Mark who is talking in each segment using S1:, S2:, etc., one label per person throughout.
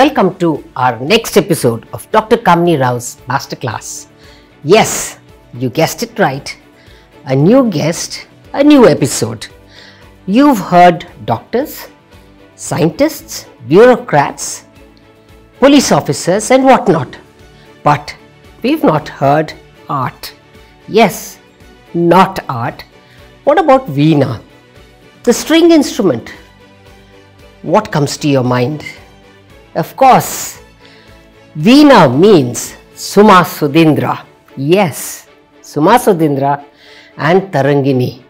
S1: welcome to our next episode of Dr. Kamini Rao's Masterclass. Yes, you guessed it right. A new guest, a new episode. You've heard doctors, scientists, bureaucrats, police officers, and whatnot. But we've not heard art. Yes, not art. What about Veena? The string instrument. What comes to your mind? Of course, Veena means Suma Sudhindra. Yes, Suma Sudhindra and Tarangini.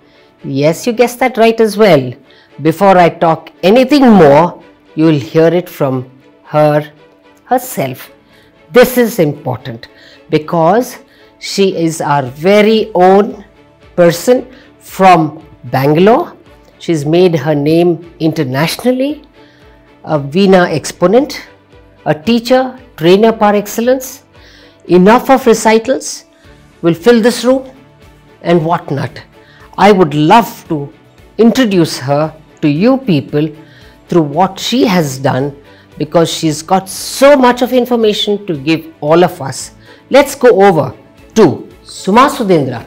S1: Yes, you guessed that right as well. Before I talk anything more, you will hear it from her herself. This is important because she is our very own person from Bangalore. She's made her name internationally, a Veena exponent, a teacher, trainer par excellence. Enough of recitals will fill this room and whatnot. I would love to introduce her to you people through what she has done because she's got so much of information to give all of us. Let's go over to Suma Sudhindra.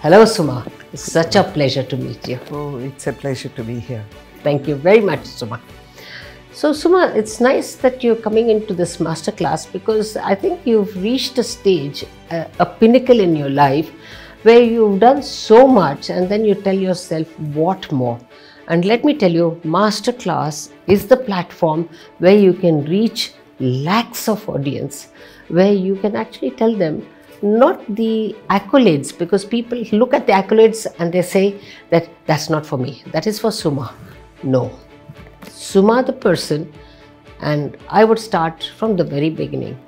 S1: Hello, Suma. It's such a pleasure to meet you.
S2: Oh, it's a pleasure to be here.
S1: Thank you very much, Suma. So, Suma, it's nice that you're coming into this masterclass because I think you've reached a stage, a, a pinnacle in your life where you've done so much and then you tell yourself, what more? And let me tell you, masterclass is the platform where you can reach lakhs of audience, where you can actually tell them not the accolades because people look at the accolades and they say that that's not for me, that is for Suma. No, Suma the person, and I would start from the very beginning.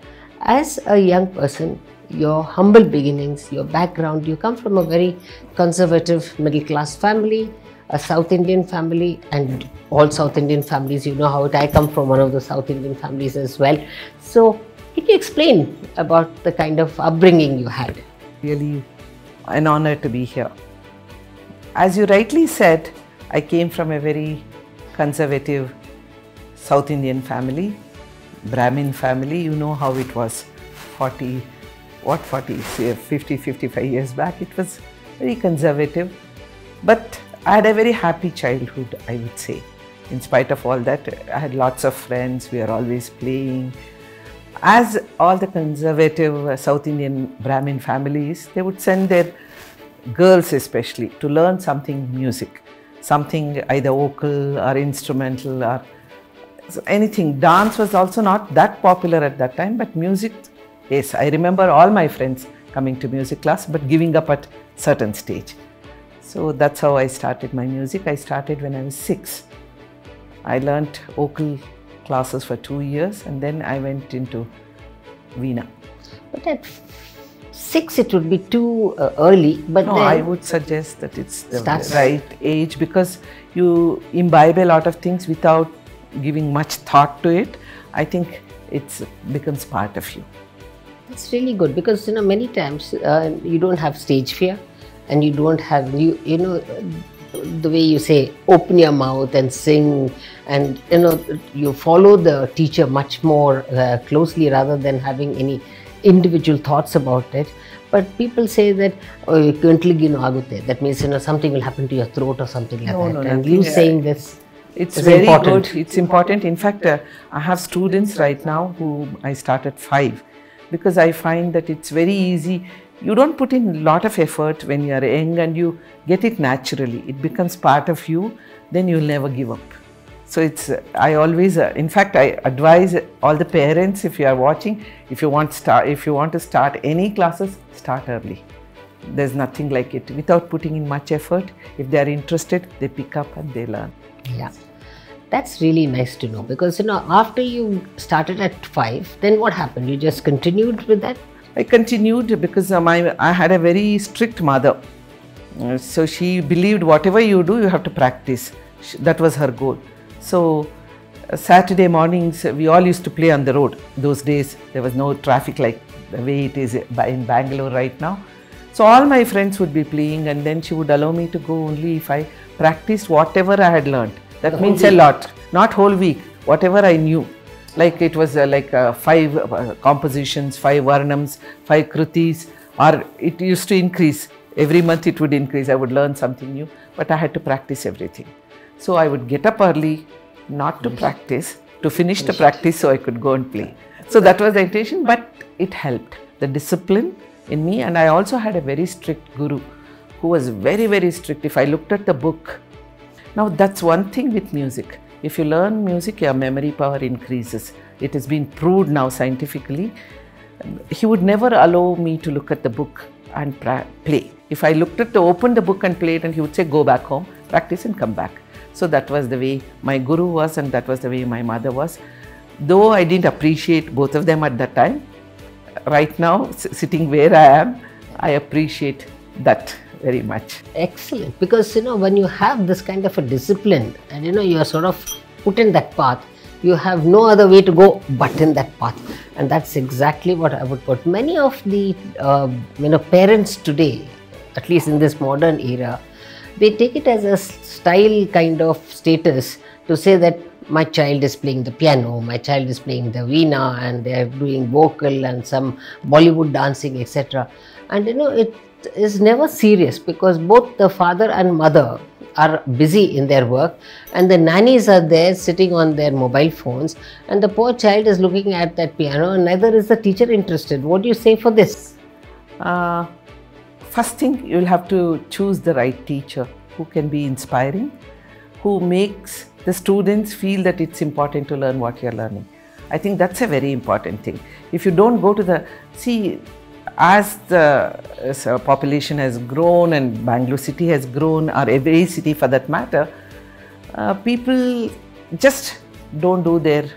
S1: As a young person, your humble beginnings, your background, you come from a very conservative middle class family, a South Indian family, and all South Indian families, you know how it. I come from one of the South Indian families as well. So, can you explain about the kind of upbringing you had?
S2: Really an honor to be here. As you rightly said, I came from a very conservative South Indian family, Brahmin family. You know how it was 40, what 40, 50, 55 years back. It was very conservative. But I had a very happy childhood, I would say. In spite of all that, I had lots of friends. We were always playing. As all the conservative South Indian Brahmin families, they would send their girls especially to learn something music, something either vocal or instrumental or anything. Dance was also not that popular at that time, but music, yes, I remember all my friends coming to music class but giving up at certain stage. So that's how I started my music. I started when I was six. I learnt vocal classes for two years and then I went into Veena.
S1: But at six, it would be too uh, early. But
S2: No, I would suggest that it's the
S1: Starts-
S2: right age because you imbibe a lot of things without giving much thought to it. I think it becomes part of you.
S1: That's really good because you know many times uh, you don't have stage fear, and you don't have you you know the way you say open your mouth and sing, and you know you follow the teacher much more uh, closely rather than having any individual thoughts about it. But people say that oh. That means you know something will happen to your throat or something like
S2: No,
S1: that.
S2: no,
S1: and you
S2: Uh,
S1: saying this
S2: It's very
S1: important.
S2: good. It's important. In fact, uh, I have students right now who I start at five because I find that it's very easy. You don't put in a lot of effort when you are young and you get it naturally. It becomes part of you, then you'll never give up. So it's, I always, uh, in fact, I advise all the parents if you are watching, if you want start, if you want to start any classes, start early. There's nothing like it. Without putting in much effort, if they are interested, they pick up and they learn.
S1: Yeah, that's really nice to know because you know after you started at five, then what happened? You just continued with that.
S2: I continued because uh, my I had a very strict mother. Uh, so she believed whatever you do, you have to practice. That was her goal. So uh, Saturday mornings, uh, we all used to play on the road. Those days, there was no traffic like the way it is in Bangalore right now. So all my friends would be playing, and then she would allow me to go only if I practiced whatever I had learned. That
S1: The
S2: means a lot. Not whole week, whatever I knew. Like it was uh, like uh, five uh, compositions, five varnams, five krutis, or it used to increase. Every month it would increase. I would learn something new, but I had to practice everything. So I would get up early, not to practice, to finish the practice so I could go and play. So that was the intention, but it helped. The discipline in me, and I also had a very strict guru who was very, very strict. If I looked at the book, now that's one thing with music. If you learn music, your memory power increases. It has been proved now scientifically. He would never allow me to look at the book and play. If I looked at the open the book and played, and he would say, "Go back home, practice, and come back." So that was the way my guru was, and that was the way my mother was. Though I didn't appreciate both of them at that time, right now, sitting where I am, I appreciate that very much.
S1: Excellent. Because, you know, when you have this kind of a discipline and, you know, you are sort of put in that path, you have no other way to go but in that path. And that's exactly what I would put. Many of the, uh, you know, parents today, at least in this modern era, they take it as a style kind of status to say that my child is playing the piano, my child is playing the veena, and they are doing vocal and some Bollywood dancing, etc. And you know, it is never serious because both the father and mother are busy in their work, and the nannies are there sitting on their mobile phones, and the poor child is looking at that piano, and neither is the teacher interested. What do you say for this?
S2: Uh, first thing, you'll have to choose the right teacher who can be inspiring, who makes the students feel that it's important to learn what you're learning. I think that's a very important thing. If you don't go to the see, as the as, population has grown and Bangalore city has grown, or every city for that matter, uh, people just don't do their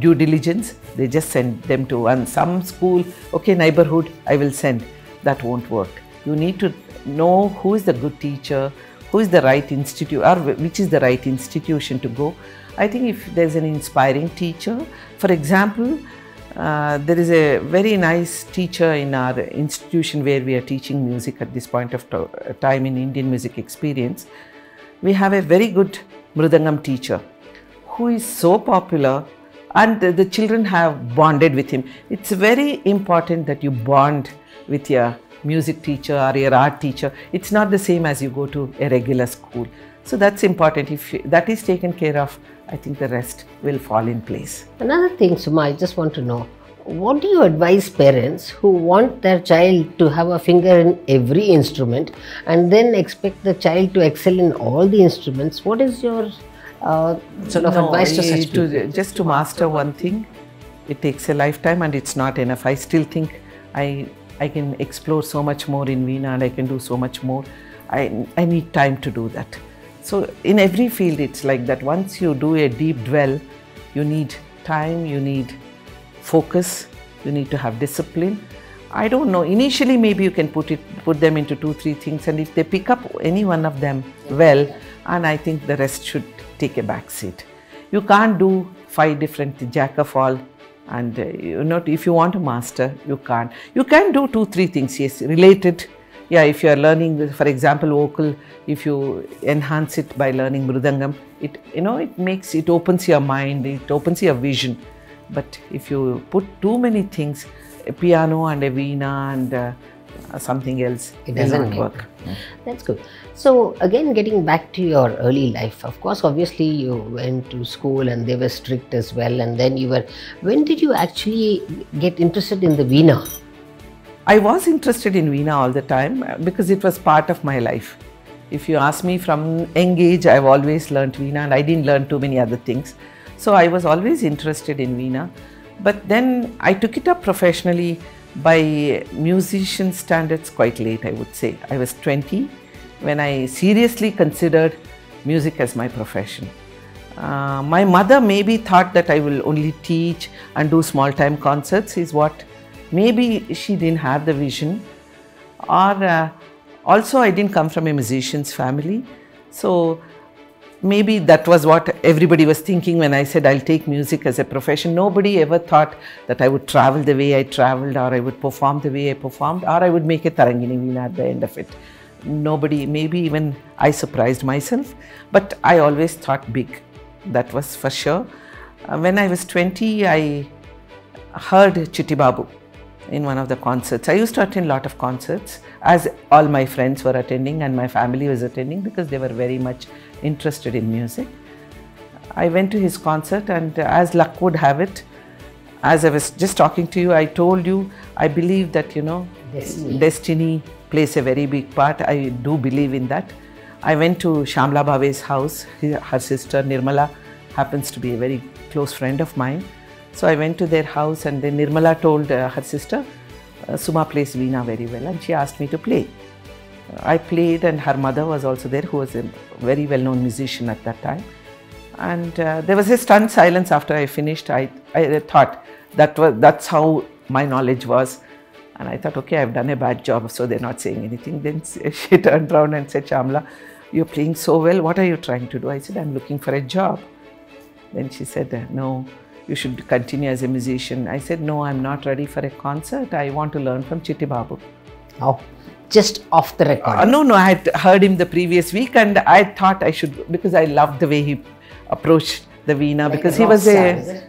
S2: due diligence. They just send them to one some school. Okay, neighborhood, I will send. That won't work. You need to know who is the good teacher, who is the right institute, or which is the right institution to go. I think if there's an inspiring teacher, for example, uh, there is a very nice teacher in our institution where we are teaching music at this point of time in Indian music experience. We have a very good Mridangam teacher who is so popular and the, the children have bonded with him. It's very important that you bond with your music teacher or your art teacher. It's not the same as you go to a regular school. So that's important. If that is taken care of, I think the rest will fall in place.
S1: Another thing, Suma, I just want to know what do you advise parents who want their child to have a finger in every instrument and then expect the child to excel in all the instruments? What is your uh, sort of
S2: No,
S1: advice to such people?
S2: to- Just to master one thing, it takes a lifetime and it's not enough. I still think I I can explore so much more in Veena and I can do so much more. I, I need time to do that. So in every field it's like that. Once you do a deep dwell, you need time, you need focus, you need to have discipline. I don't know. Initially, maybe you can put it, put them into two, three things, and if they pick up any one of them well, and I think the rest should take a back seat. You can't do five different jack of all, and uh, you know if you want to master, you can't. You can do two, three things. Yes, related. Yeah, if you are learning, for example, vocal, if you enhance it by learning mridangam, it you know it makes it opens your mind, it opens your vision. But if you put too many things, a piano and a veena and uh, something else,
S1: It doesn't
S2: work.
S1: That's good. So again, getting back to your early life, of course, obviously you went to school and they were strict as well, and then you were. When did you actually get interested in the veena?
S2: I was interested in Veena all the time uh, because it was part of my life. If you ask me from young age, I've always learnt Veena and I didn't learn too many other things. So I was always interested in Veena. But then I took it up professionally by musician standards quite late, I would say. I was 20 when I seriously considered music as my profession. Uh, my mother maybe thought that I will only teach and do small time concerts, is what maybe she didn't have the vision. Or uh, also, I didn't come from a musician's family. So maybe that was what everybody was thinking when I said I'll take music as a profession. Nobody ever thought that I would travel the way I traveled, or I would perform the way I performed, or I would make a Tarangini Veena at the end of it. Nobody, maybe even I surprised myself, but I always thought big. That was for sure. Uh, when I was 20, I heard Chitti Babu in one of the concerts. I used to attend a lot of concerts as all my friends were attending and my family was attending because they were very much interested in music. I went to his concert and as luck would have it, as I was just talking to you, I told you I believe that you know
S1: Destiny.
S2: destiny plays a very big part. I do believe in that. I went to Shamla Bhave's house. Her her sister Nirmala happens to be a very close friend of mine. So I went to their house and then Nirmala told uh, her sister, uh, Suma plays Veena very well and she asked me to play. I played and her mother was also there who was a very well known musician at that time. And uh, there was a stunned silence after I finished. I, I thought that was, that's how my knowledge was. And I thought, okay, I've done a bad job, so they're not saying anything. Then she turned around and said, Shamla, you're playing so well. What are you trying to do? I said, I'm looking for a job. Then she said, No, you should continue as a musician. I said, No, I'm not ready for a concert. I want to learn from Chitti Babu.
S1: Oh, just off the record.
S2: Uh, no, no, I had heard him the previous week and I thought I should, because I loved the way he approached the Veena, because he was a.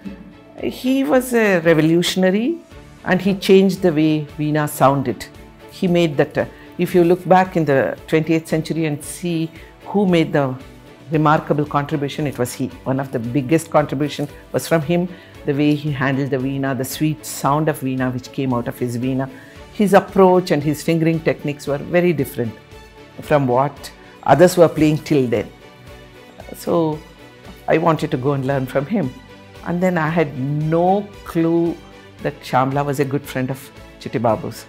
S2: He was a revolutionary and he changed the way Veena sounded. He made that. uh, if you look back in the 20th century and see who made the remarkable contribution, it was he. One of the biggest contribution was from him. The way he handled the Veena, the sweet sound of Veena which came out of his Veena. His approach and his fingering techniques were very different from what others were playing till then. So I wanted to go and learn from him. And then I had no clue that Shamla was a good friend of Chitti Babu's.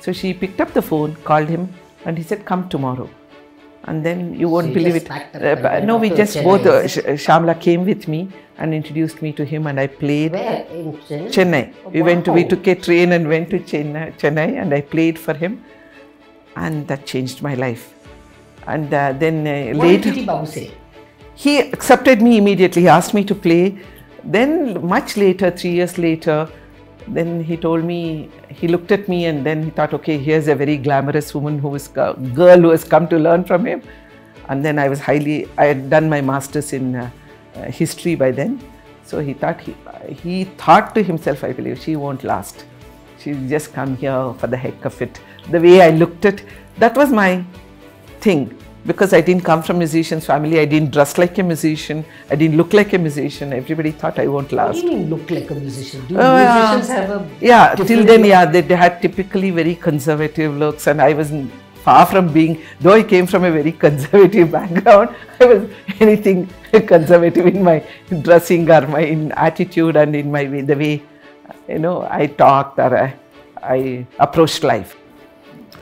S2: So she picked up the phone, called him, and he said, Come tomorrow. And then you won't
S1: you
S2: believe it. Uh, no, we just
S1: Chennai,
S2: both, uh, Sh- Shamla came with me and introduced me to him, and I played.
S1: Where? In Chennai?
S2: Chennai.
S1: Oh,
S2: we went to, we took a train and went to Chennai, Chennai and I played for him, and that changed my life. And uh, then uh,
S1: What did
S2: later,
S1: Chitti Babu say?
S2: he accepted me immediately. He asked me to play. Then, much later, three years later, then he told me, he looked at me and then he thought, okay, here's a very glamorous woman who is, a girl who has come to learn from him. And then I was highly, I had done my master's in uh, uh, history by then. So he thought, he, he thought to himself, I believe, she won't last. She'll just come here for the heck of it. The way I looked at, that was my thing because I didn't come from a musician's family. I didn't dress like a musician. I didn't look like a musician. Everybody thought I won't
S1: What
S2: last.
S1: do you mean look like a musician? Do
S2: Uh,
S1: musicians have a
S2: yeah, till then, yeah, they, they had typically very conservative looks, and I was far from being. Though I came from a very conservative background, I was anything conservative in my dressing or my in attitude and in my way, the way you know I talked or I, I approached life.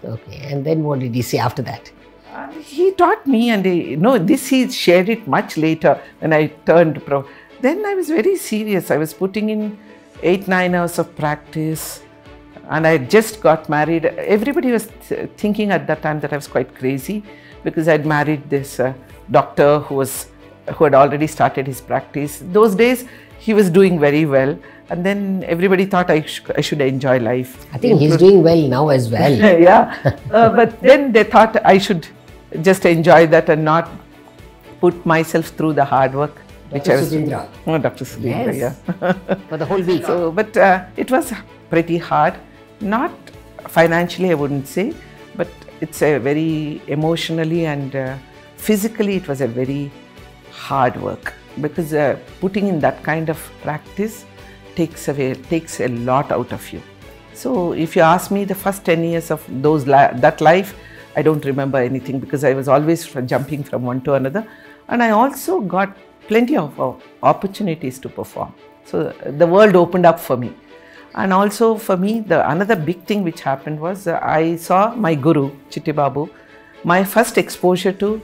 S1: Okay, and then what did he say after that?
S2: Uh, he taught me, and he, no, this he shared it much later when I turned pro. Then I was very serious. I was putting in eight, nine hours of practice, and I just got married. Everybody was th- thinking at that time that I was quite crazy because I'd married this uh, doctor who was who had already started his practice. Those days he was doing very well, and then everybody thought I, sh- I should enjoy life.
S1: I think he's doing well now as well.
S2: yeah. Uh, but then they thought I should just enjoy that and not put myself through the hard work, which
S1: Dr.
S2: I was.
S1: Sudhindra.
S2: Oh, Dr. Sudhindra,
S1: Yes.
S2: yeah.
S1: For the whole week.
S2: so, but uh, it was pretty hard. Not financially, I wouldn't say, but it's a very emotionally and uh, physically, it was a very hard work because uh, putting in that kind of practice takes away takes a lot out of you. So, if you ask me, the first ten years of those li- that life, I don't remember anything because I was always jumping from one to another, and I also got plenty of uh, opportunities to perform. So the world opened up for me, and also for me, the another big thing which happened was uh, I saw my guru Chitti Babu. My first exposure to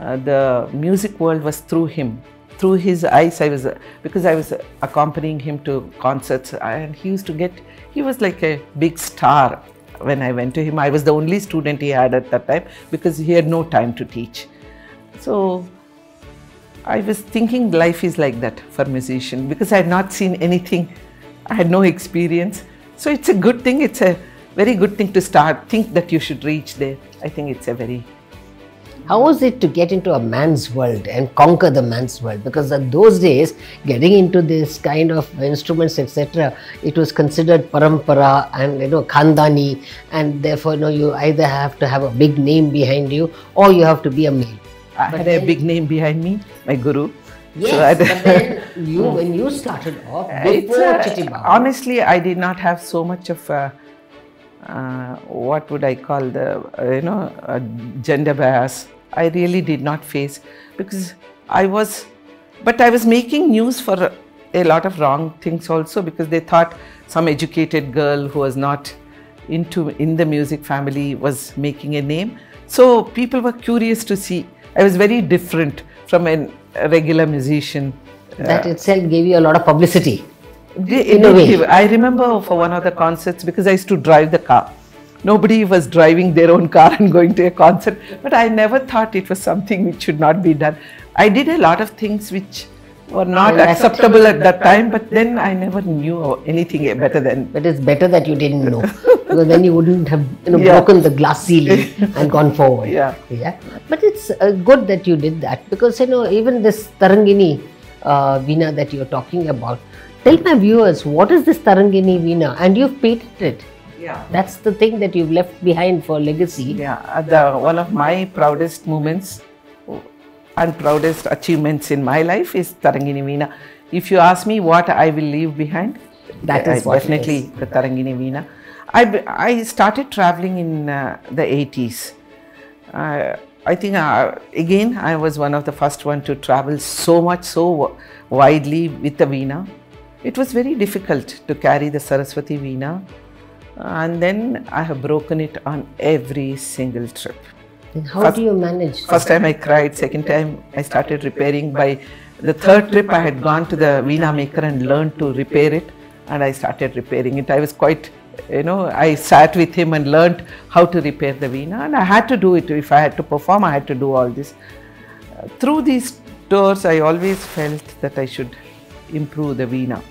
S2: uh, the music world was through him. Through his eyes i was uh, because i was uh, accompanying him to concerts. And he used to get he was like a big star when i went to him i was the only student he had at that time because he had no time to teach. So i was thinking life is like that for musician because i had not seen anything. I had no experience. So it's a good thing. It's a very good thing to start think that you should reach there. I think it's a very
S1: How was it to get into a man's world and conquer the man's world? Because in those days, getting into this kind of instruments, etc., it was considered parampara and you know khandani, and therefore you know you either have to have a big name behind you or you have to be a male.
S2: I
S1: But
S2: had
S1: then-
S2: a big name behind me, my guru.
S1: Yes,
S2: So
S1: but then you when you started off before
S2: uh. Honestly, I did not have so much of a, uh, what would I call the, uh, you know, gender bias. I really did not face because I was, but I was making news for a lot of wrong things also because they thought some educated girl who was not into in the music family was making a name. So people were curious to see. I was very different from an, a regular musician.
S1: that itself gave you a lot of publicity.
S2: They-
S1: In a way.
S2: I remember for one of the concerts because I used to drive the car. Nobody was driving their own car and going to a concert, but I never thought it was something which should not be done. I did a lot of things which were not acceptable at that time, but then I never knew anything better than.
S1: But it's better that you didn't know because then you wouldn't have you know,
S2: Yeah.
S1: broken the glass ceiling and gone forward.
S2: Yeah.
S1: Yeah. But it's uh, good that you did that because you know even this Tarangini uh, Veena that you're talking about. Tell my viewers what is this Tarangini Veena and you've patented it.
S2: Yeah.
S1: That's the thing that you've left behind for legacy.
S2: Yeah, the one of my proudest moments and proudest achievements in my life is Tarangini Veena. If you ask me what I will leave behind,
S1: That
S2: I-
S1: is what it
S2: definitely the Tarangini Veena. I started traveling in uh, the 80s. Uh, I think uh, again I was one of the first one to travel so much so wi- widely with the Veena. It was very difficult to carry the Saraswati Veena and then I have broken it on every single trip.
S1: Then how
S2: First-
S1: do you manage?
S2: First time I cried, second time I started repairing. By the third trip, I had gone to the Veena maker and learned to repair it, and I started repairing it. I was quite, you know, I sat with him and learned how to repair the Veena, and I had to do it. If I had to perform, I had to do all this. Uh, through these tours, I always felt that I should improve the Veena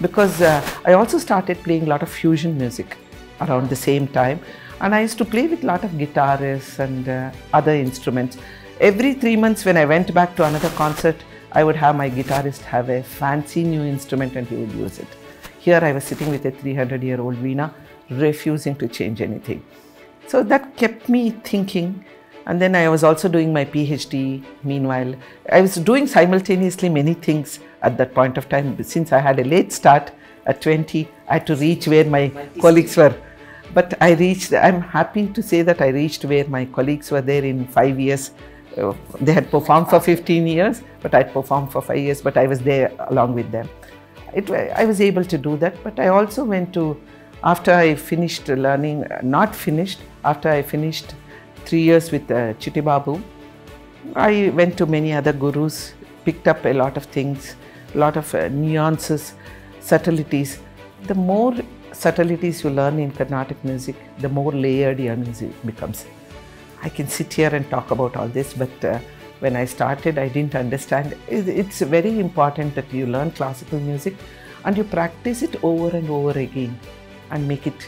S2: because uh, I also started playing a lot of fusion music around the same time and I used to play with a lot of guitarists and uh, other instruments. Every three months when I went back to another concert, I would have my guitarist have a fancy new instrument and he would use it. Here I was sitting with a 300 year old Veena, refusing to change anything. So that kept me thinking. And then I was also doing my PhD. Meanwhile, I was doing simultaneously many things at that point of time. Since I had a late start at 20, I had to reach where my colleagues were. But I reached, I'm happy to say that I reached where my colleagues were there in five years. Uh, they had performed for 15 years, but I performed for five years, but I was there along with them. It, I was able to do that, but I also went to, after I finished learning, not finished, after I finished three years with uh, Chitti Babu, I went to many other gurus, picked up a lot of things, lot of uh, nuances, subtleties. The more subtleties you learn in Carnatic music, the more layered your music becomes. I can sit here and talk about all this, but uh, when I started, I didn't understand. It's very important that you learn classical music and you practice it over and over again and make it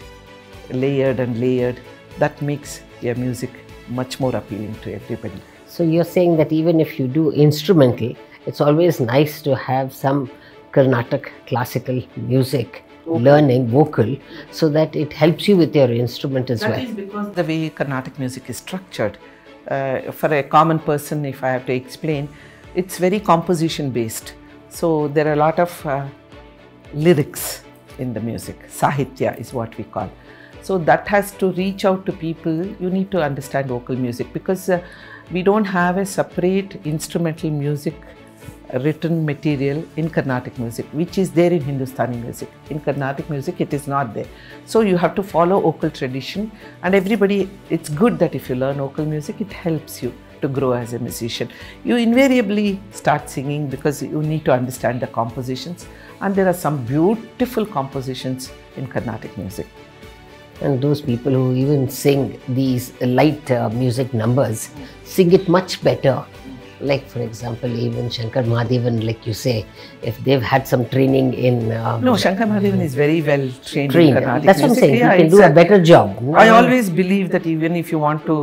S2: layered and layered. That makes your music much more appealing to everybody.
S1: So you're saying that even if you do instrumental, it's always nice to have some Carnatic classical music learning vocal so that it helps you with your instrument as
S2: That
S1: well.
S2: is because the way Carnatic music is structured. Uh, for a common person, if I have to explain, it's very composition based. So there are a lot of uh, lyrics in the music. Sahitya is what we call. So that has to reach out to people. You need to understand vocal music because uh, we don't have a separate instrumental music written material in Carnatic music, which is there in Hindustani music. In Carnatic music, it is not there. So you have to follow vocal tradition, and everybody, it's good that if you learn vocal music, it helps you to grow as a musician. You invariably start singing because you need to understand the compositions, and there are some beautiful compositions in Carnatic music.
S1: And those people who even sing these light uh, music numbers sing it much better. Like, for example, even Shankar Mahadevan, like you say, if they've had some training in. Um,
S2: No, Shankar Mahadevan is very well trained
S1: trained. That's what I'm saying.
S2: Yeah,
S1: he can do a
S2: a-
S1: better job.
S2: I always believe that even if you want to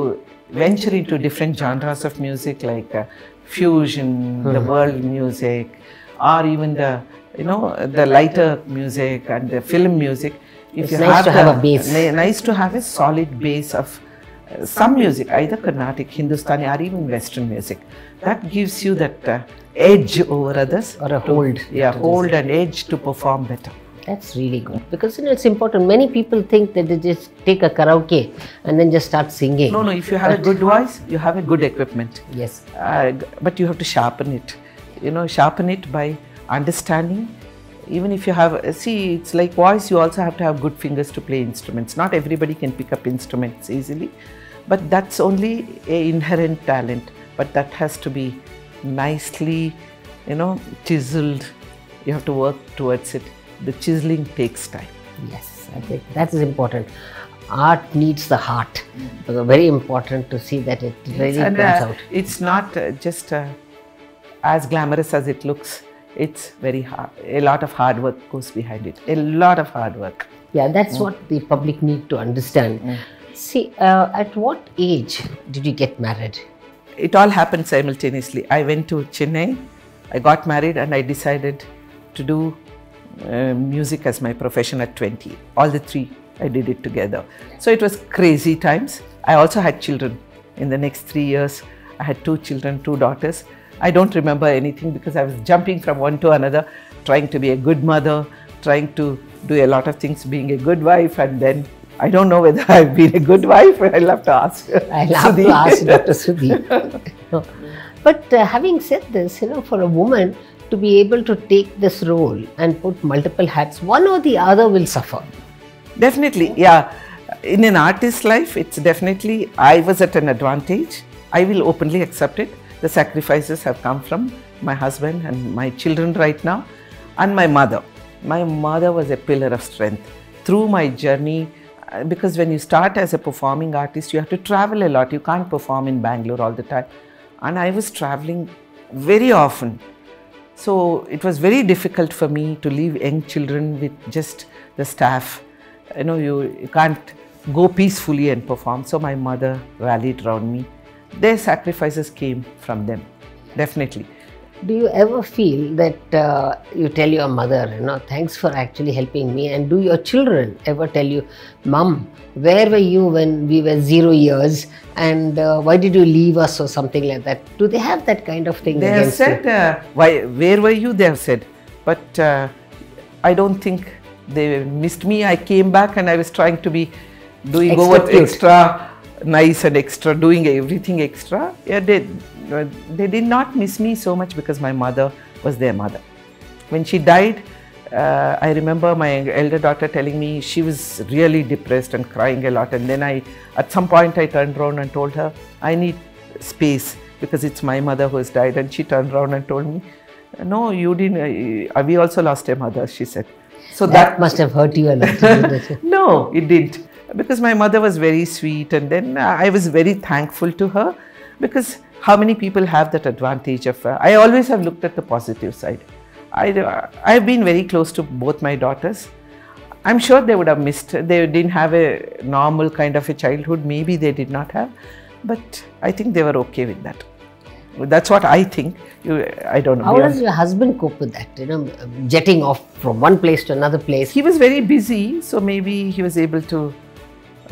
S2: venture into different genres of music like uh, fusion, the world music, or even the you know the lighter music and the film music. If
S1: It's nice to have a base.
S2: nice to have a solid base of some music, either Carnatic, Hindustani, or even Western music. That gives you that uh, edge over others.
S1: Or a hold.
S2: Yeah, hold and edge to perform better.
S1: That's really good because you know it's important. Many people think that they just take a karaoke and then just start singing.
S2: No, no, if you have a good voice, you have a good equipment.
S1: Yes.
S2: Uh, but you have to sharpen it. You know, sharpen it by understanding. Even if you have, uh, see, it's like voice, you also have to have good fingers to play instruments. Not everybody can pick up instruments easily, but that's only a inherent talent. But that has to be nicely, you know, chiseled. You have to work towards it. The chiseling takes time.
S1: Yes, I think that is important. Art needs the heart. So very important to see that it really comes
S2: uh,
S1: out.
S2: it's not uh, just uh, as glamorous as it looks it's very hard a lot of hard work goes behind it a lot of hard work
S1: Yeah, that's what the public need to understand. See, uh, at what age did you get married?
S2: it all happened simultaneously. I went to chennai i got married and i decided to do uh, music as my profession at 20 all the three i did it together. So it was crazy times. I also had children. In the next 3 years i had two children two daughters. I don't remember anything because i was jumping from one to another trying to be a good mother trying to do a lot of things being a good wife and then I don't know whether I've been a good wife. I'll have to ask.
S1: I'll have to ask Dr. Sudhi. No. But uh, having said this, you know, for a woman to be able to take this role and put multiple hats, one or the other will suffer.
S2: Definitely, yeah. In an artist's life, it's definitely, I was at an advantage. I will openly accept it. The sacrifices have come from my husband and my children right now, and my mother. My mother was a pillar of strength through my journey. Uh, Because when you start as a performing artist, you have to travel a lot. You can't perform in Bangalore all the time. And I was traveling very often. So it was very difficult for me to leave young children with just the staff. You know, you, you can't go peacefully and perform. So my mother rallied around me. Their sacrifices came from them, definitely.
S1: Do you ever feel that uh, you tell your mother, you know, thanks for actually helping me? And do your children ever tell you, Mom, where were you when we were zero years? And uh, why did you leave us or something like that? Do they have that kind of thing
S2: They have said, uh, why, where were you? They have said. But uh, I don't think they missed me. I came back and I was trying to be doing
S1: Extra
S2: over extra nice and extra, doing everything extra. Yeah, they, they did not miss me so much because my mother was their mother. When she died, uh, I remember my elder daughter telling me she was really depressed and crying a lot. And then I, at some point, I turned around and told her, I need space because it's my mother who has died. And she turned around and told me, No, you didn't. Uh, we also lost a mother, she said. So
S1: That must have hurt you a lot.
S2: no, it didn't. Because my mother was very sweet, and then uh, I was very thankful to her because how many people have that advantage of. Uh, I always have looked at the positive side. I, I've been very close to both my daughters. I'm sure they would have missed, they didn't have a normal kind of a childhood, maybe they did not have, but I think they were okay with that. That's what I think. You, I don't know.
S1: How does your husband cope with that? You know, jetting off from one place to another place.
S2: he was very busy, so maybe he was able to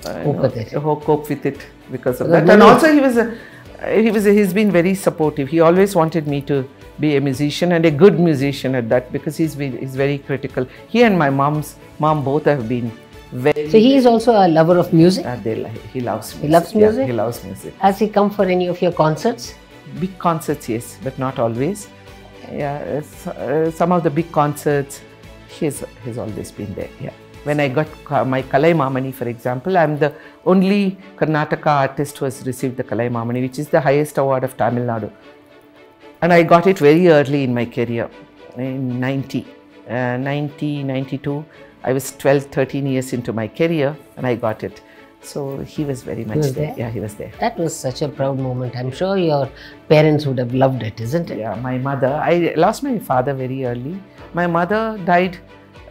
S2: uh,
S1: Cope
S2: know,
S1: with it.
S2: cope with it because of
S1: Because
S2: that. And also, he was a, he was he's been very supportive. He always wanted me to be a musician and a good musician at that because he's been, he's very critical. He and my mom's mom both have been very.
S1: So he is also a lover of music.
S2: uh, they, he loves music.
S1: loves
S2: Yeah,
S1: music?
S2: he loves music.
S1: Has he come for any of your concerts?
S2: Big concerts, yes, but not always. Yeah, uh, some of the big concerts, he's, he's always been there. Yeah. When I got my Kalai Mamani, for example, I'm the only Karnataka artist who has received the Kalai Mamani, which is the highest award of Tamil Nadu. And I got it very early in my career, in 90, uh, 90, 92. I was 12, 13 years into my career and I got it. So he was very much
S1: was
S2: there.
S1: there?
S2: Yeah, he was there.
S1: That was such a proud moment. I'm sure your parents would have loved it, isn't it?
S2: Yeah, my mother. I lost my father very early. My mother died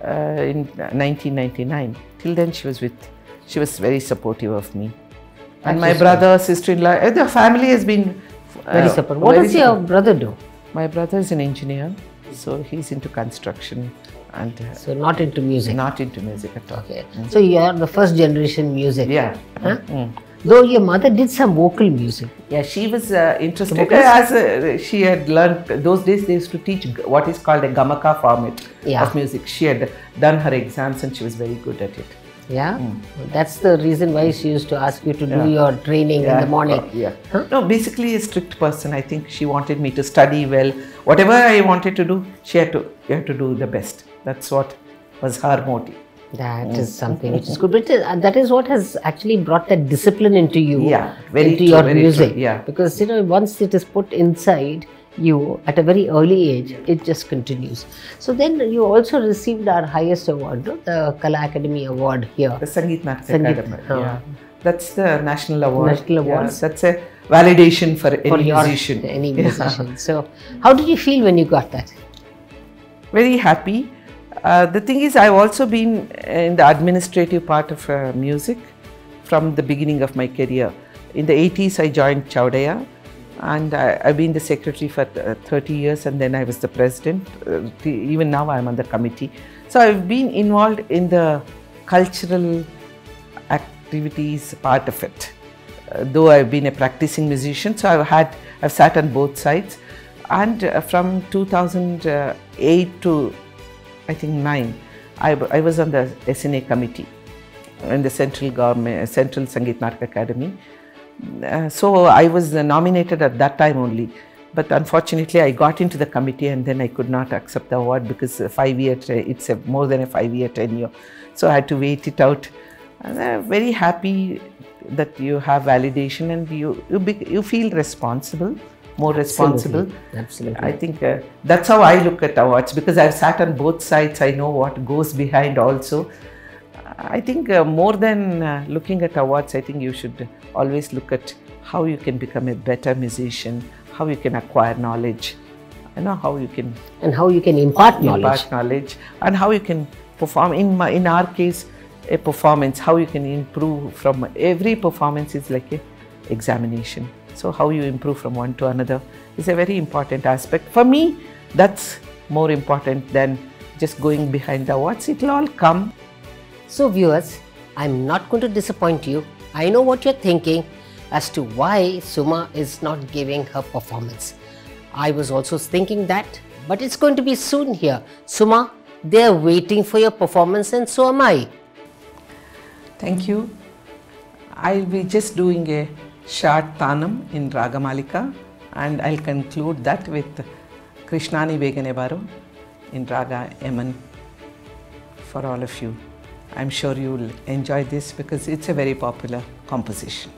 S2: in 1999. Till then, she was with. She was very supportive of me. And my brother, sister-in-law, uh, the family has been uh,
S1: Very supportive. What does your brother do?
S2: My brother is an engineer, so he's into construction and uh,
S1: So not into music.
S2: not into music at all.
S1: Okay. So you are the first generation music.
S2: Yeah.
S1: Huh?
S2: Mm.
S1: Though your mother did some vocal music.
S2: Yeah, she was uh, interested
S1: vocals?
S2: as uh, she had learned. Those days they used to teach what is called a gamaka format
S1: Yeah.
S2: of music. She had done her exams and she was very good at it.
S1: Yeah. That's the reason why she used to ask you to do.
S2: Yeah.
S1: your training in the morning.
S2: uh, yeah.
S1: Huh?
S2: No, basically a strict person. I think she wanted me to study well. Whatever I wanted to do, she had to you have to do the best. That's what was her motive.
S1: That is something which is good. But uh, that is what has actually brought that discipline into you.
S2: Yeah, very
S1: into
S2: true,
S1: your
S2: very true,
S1: music.
S2: yeah.
S1: Because you know, once it is put inside you at a very early age, it just continues. So then you also received our highest award, no? the Kala Academy Award here.
S2: The Sangeet
S1: Sangeet,
S2: Academy.
S1: huh.
S2: Yeah. That's the national award.
S1: National
S2: Yeah,
S1: awards.
S2: that's a validation for any
S1: for your-
S2: musician.
S1: Any
S2: Yeah.
S1: musician. So how did you feel when you got that?
S2: very happy. Uh, the thing is, I've also been in the administrative part of uh, music from the beginning of my career. In the 80s, I joined Chaudhaya and I, I've been the secretary for uh, 30 years and then I was the president. Uh, even now, I'm on the committee. So I've been involved in the cultural activities part of it. Uh, though I've been a practicing musician, so I've had I've sat on both sides, and uh, from 2008 to I think nine, I was on the SNA committee in the central government, Central Sangeet Natak Academy. Uh, so I was nominated at that time only, but unfortunately I got into the committee and then I could not accept the award because five year it's a more than a five year tenure, so I had to wait it out. And I'm very happy that you have validation and you you, be, you feel responsible, more responsible.
S1: Absolutely.
S2: I think uh, that's how I look at awards because I've sat on both sides. I know what goes behind also. I think uh, more than uh, looking at awards, I think you should always look at how you can become a better musician, how you can acquire knowledge, you know, how you can
S1: and how you can impart knowledge.
S2: impart knowledge, and how you can perform. In my, in our case, a performance, how you can improve from every performance is like a examination. So how you improve from one to another is a very important aspect. For me, that's more important than just going behind the awards. It'll all come.
S1: So, viewers, I'm not going to disappoint you. I know what you're thinking as to why Suma is not giving her performance. I was also thinking that, but it's going to be soon here. Suma, they're waiting for your performance, and so am I.
S2: Thank you. I'll be just doing a short tanam in Ragamalika and I'll conclude that with Krishna Nee Begane Baro in Raga Yaman for all of you. I'm sure you'll enjoy this because it's a very popular composition.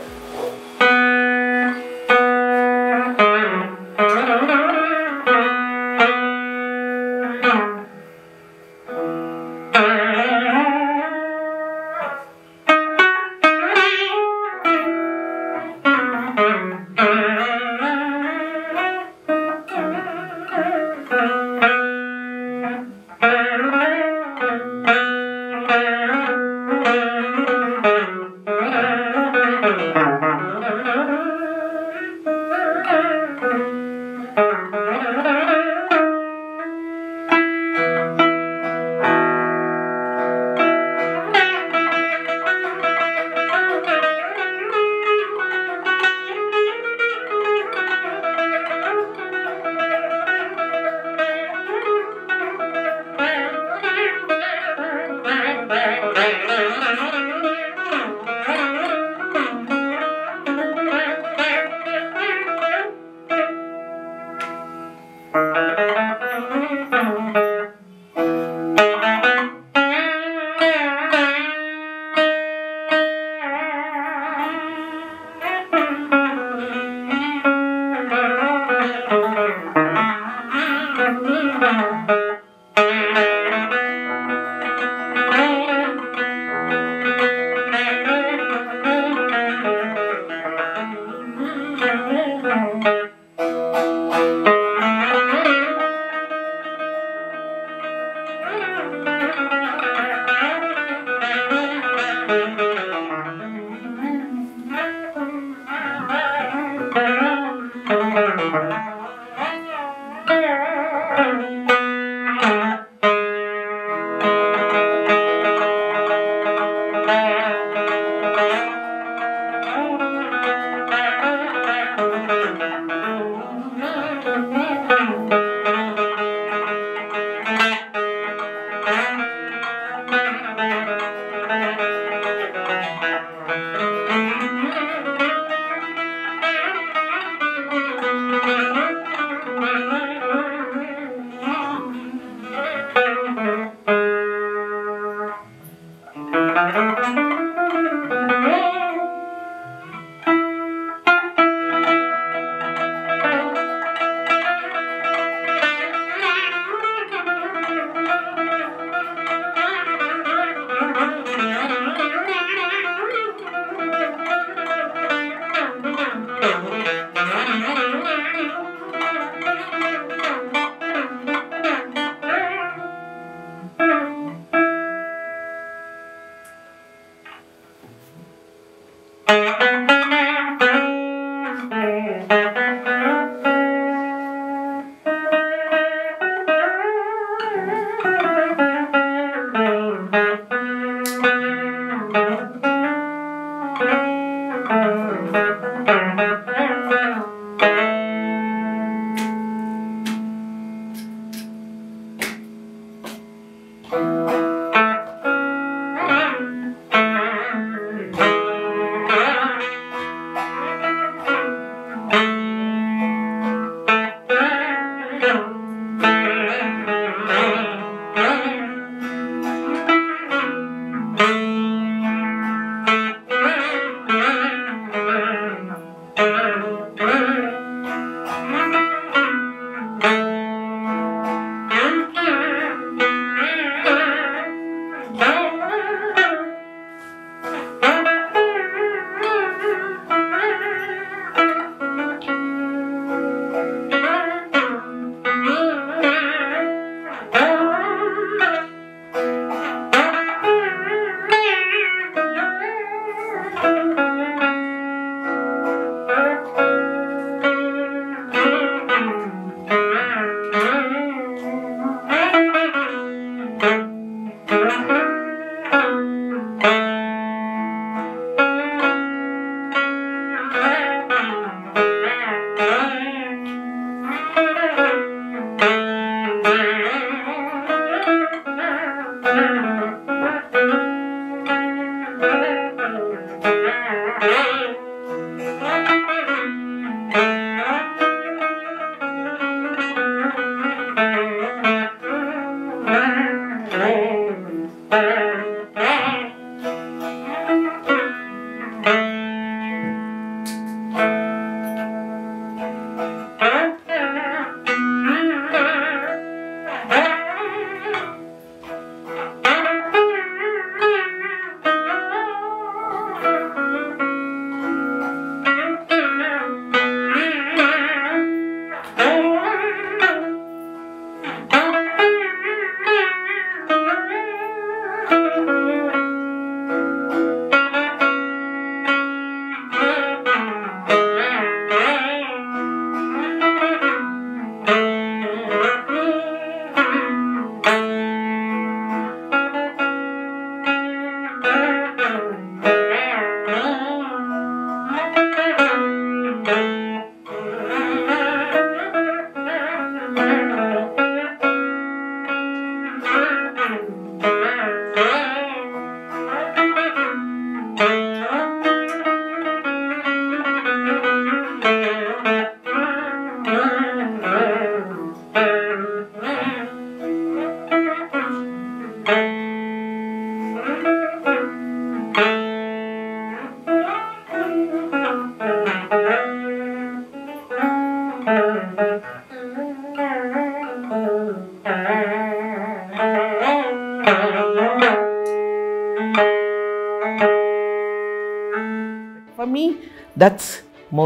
S2: Thank you.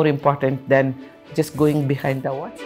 S2: More important than just going behind the what.